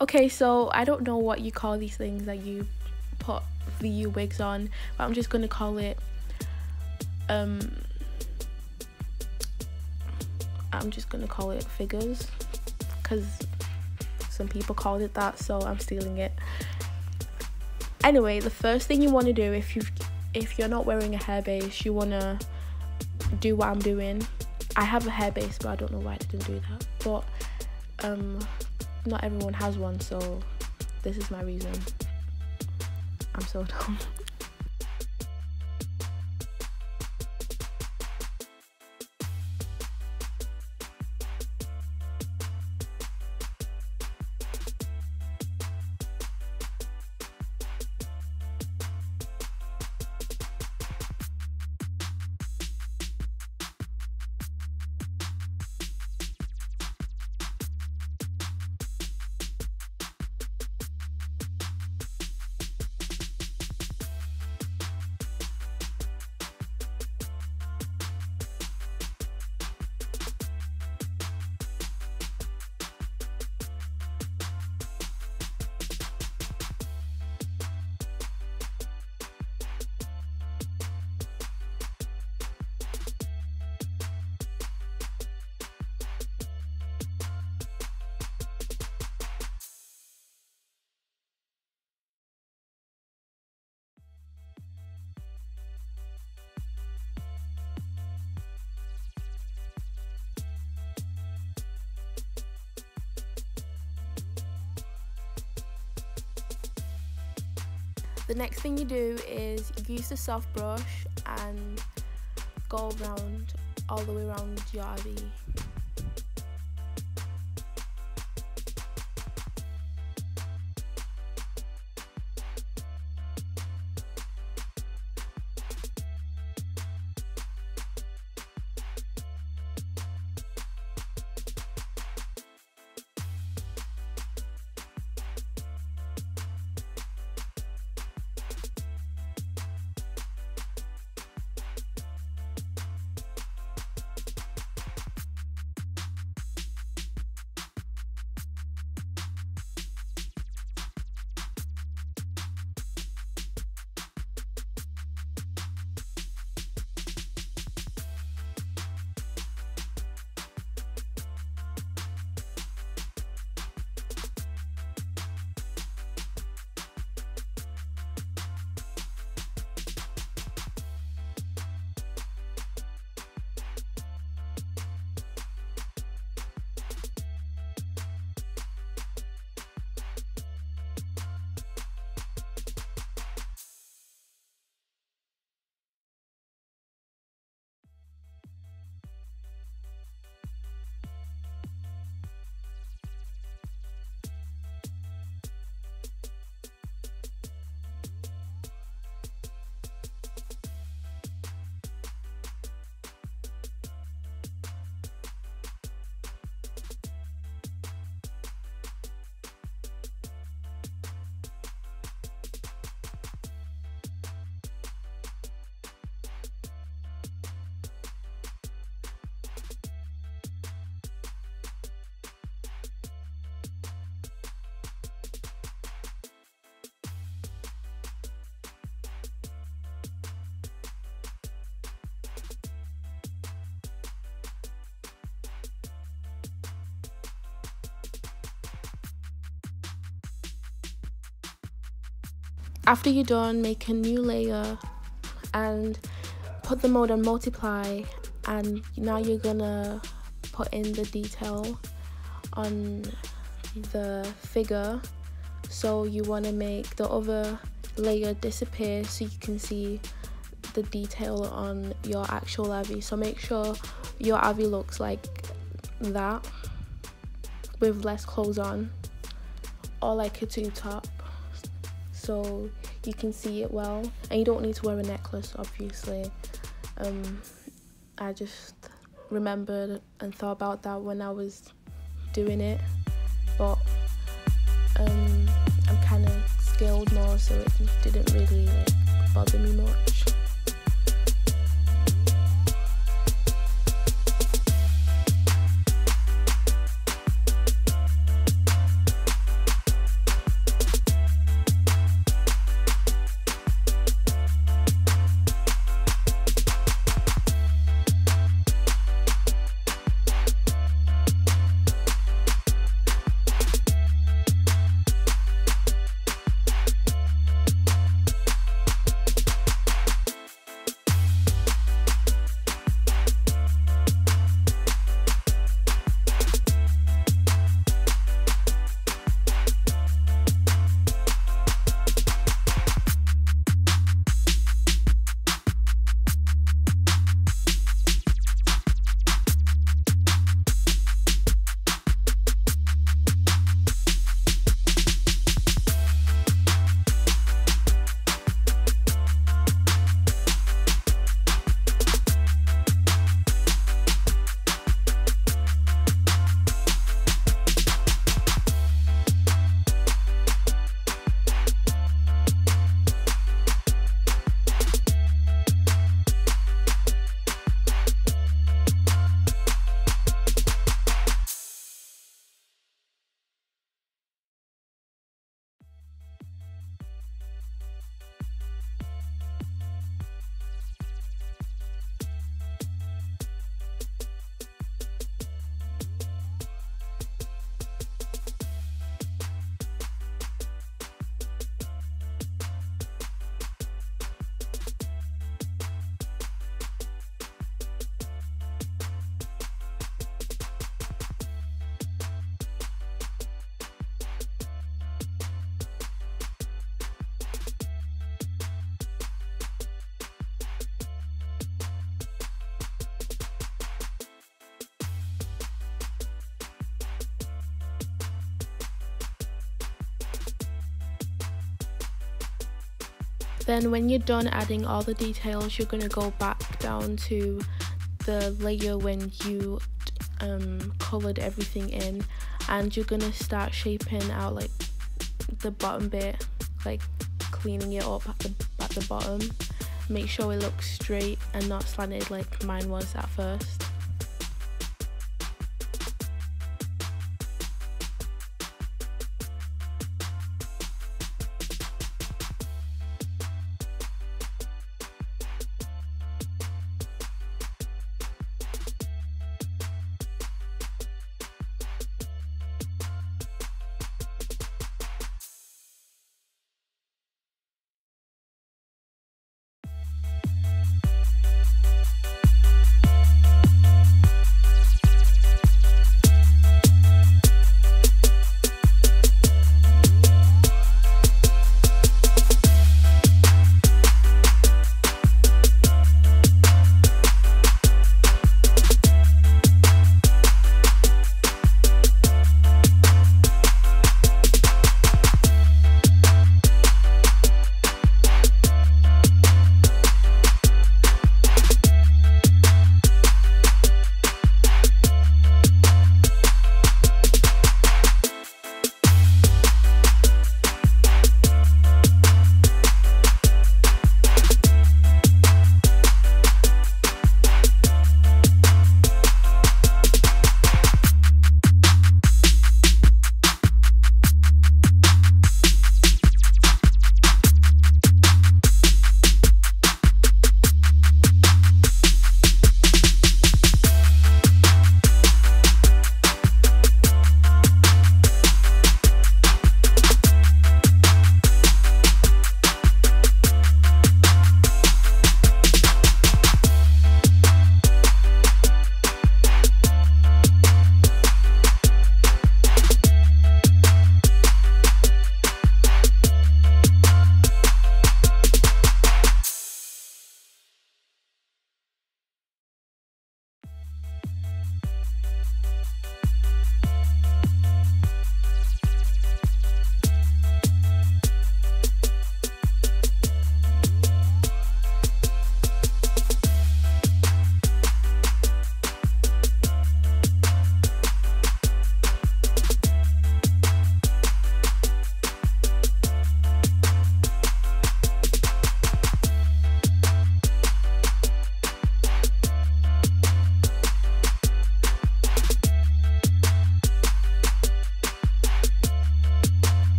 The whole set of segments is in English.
Okay, so I don't know what you call these things that you put VU wigs on, but I'm just gonna call it um I'm just gonna call it figures because some people called it that, so I'm stealing it. Anyway, the first thing you want to do if you if you're not wearing a hair base, you want to do what I'm doing. I have a hair base, but I don't know why I didn't do that. But um not everyone has one, so this is my reason. I'm so dumb. The next thing you do is use the soft brush and go around all the way around your avi. After you're done, make a new layer and put the mode on multiply and now you're gonna put in the detail on the figure. So you want to make the other layer disappear so you can see the detail on your actual avi. So make sure your avi looks like that with less clothes on. Or like a tube top so you can see it well. And you don't need to wear a necklace obviously. Um, I just remembered and thought about that when I was doing it. But um, I'm kind of skilled more so it didn't really like bother me much then when you're done adding all the details you're going to go back down to the layer when you um, colored everything in and you're going to start shaping out like the bottom bit like cleaning it up at the at the bottom. Make sure it looks straight and not slanted like mine was at first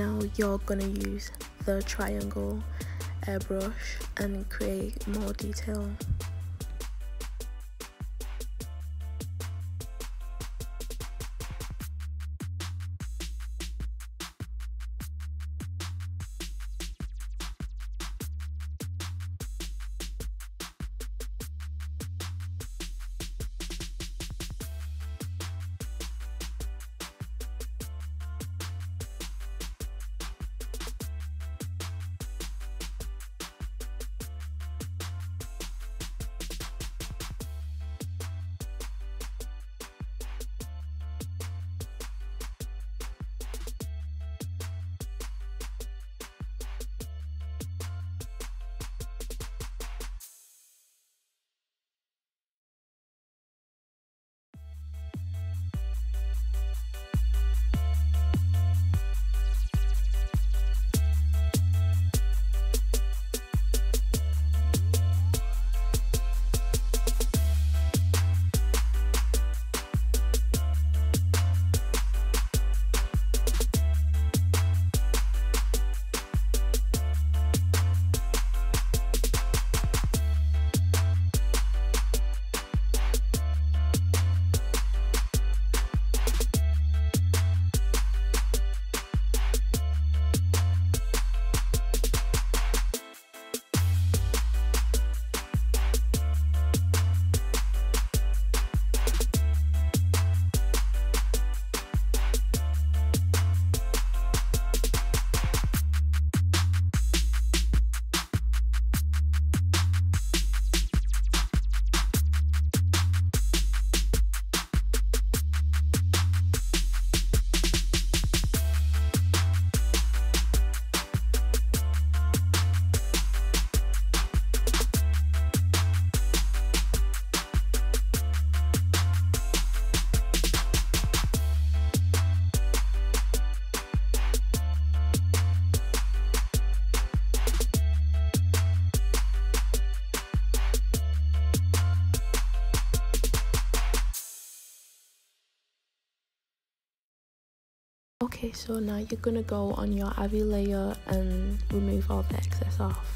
now you're gonna use the triangle airbrush and create more detail So now you're gonna go on your Avi layer and remove all the excess off.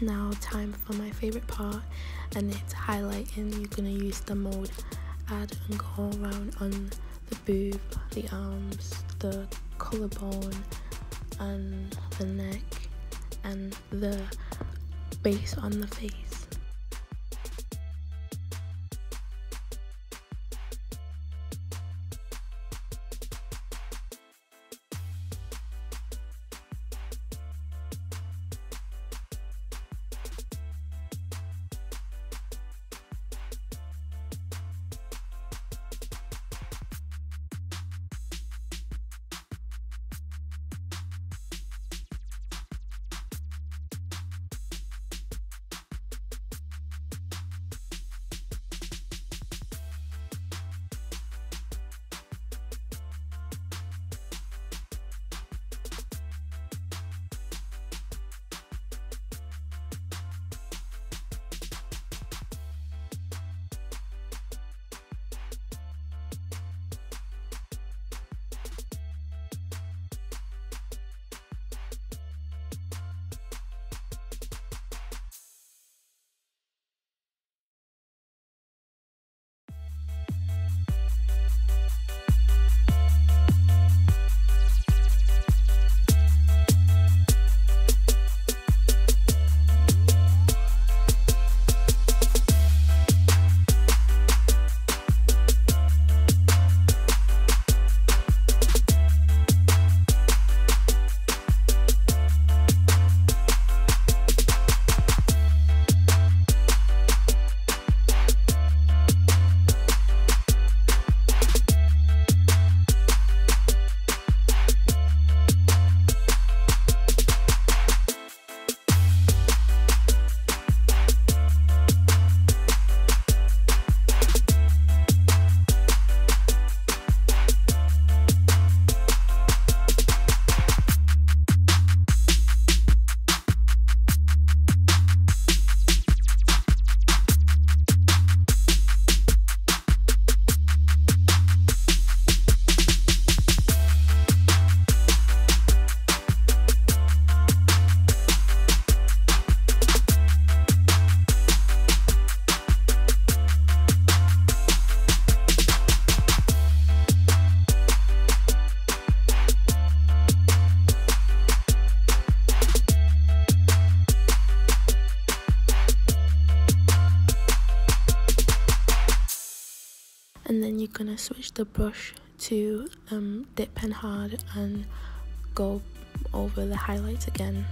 Now, time for my favorite part and it's highlighting you're gonna use the mode add and go around on the boob the arms the collarbone and the neck and the base on the face switch the brush to um, dip pen hard and go over the highlights again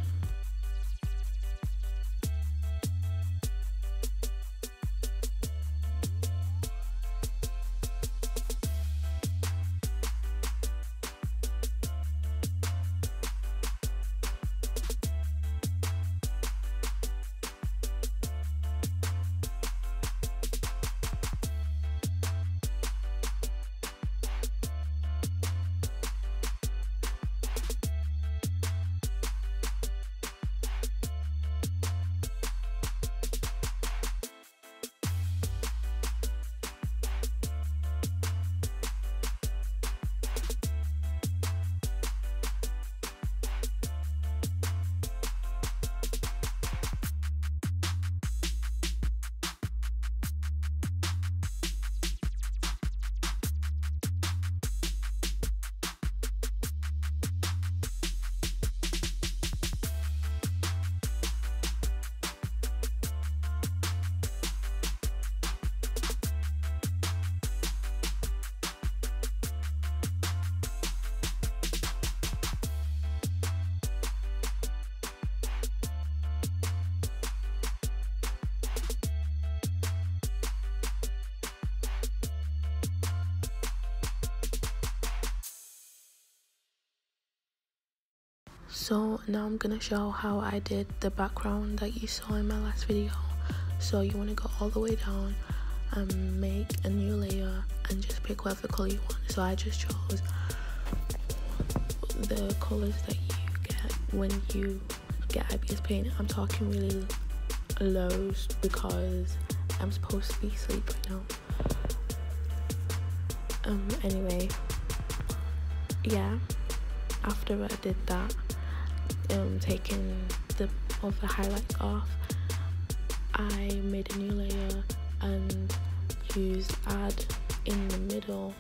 so now i'm gonna show how i did the background that you saw in my last video. So you want to go all the way down and make a new layer and just pick whatever color you want. So i just chose the colors that you get when you get IbisPaint i'm talking really lows because i'm supposed to be asleep right now. Um anyway yeah after i did that um, taking the all the highlights off. I made a new layer and used add in the middle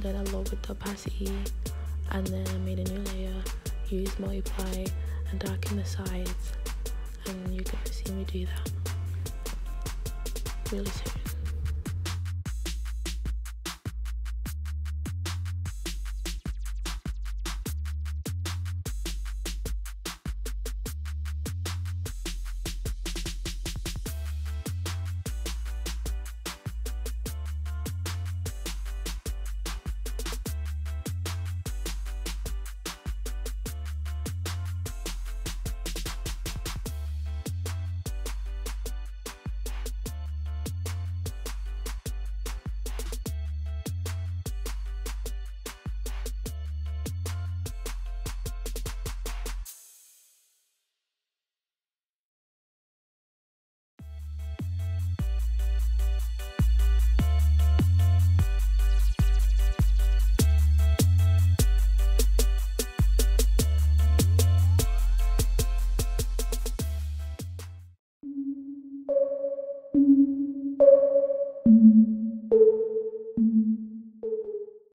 then I lowered the opacity. And then I made a new layer used multiply and darken the sides. And you're gonna see me do that really soon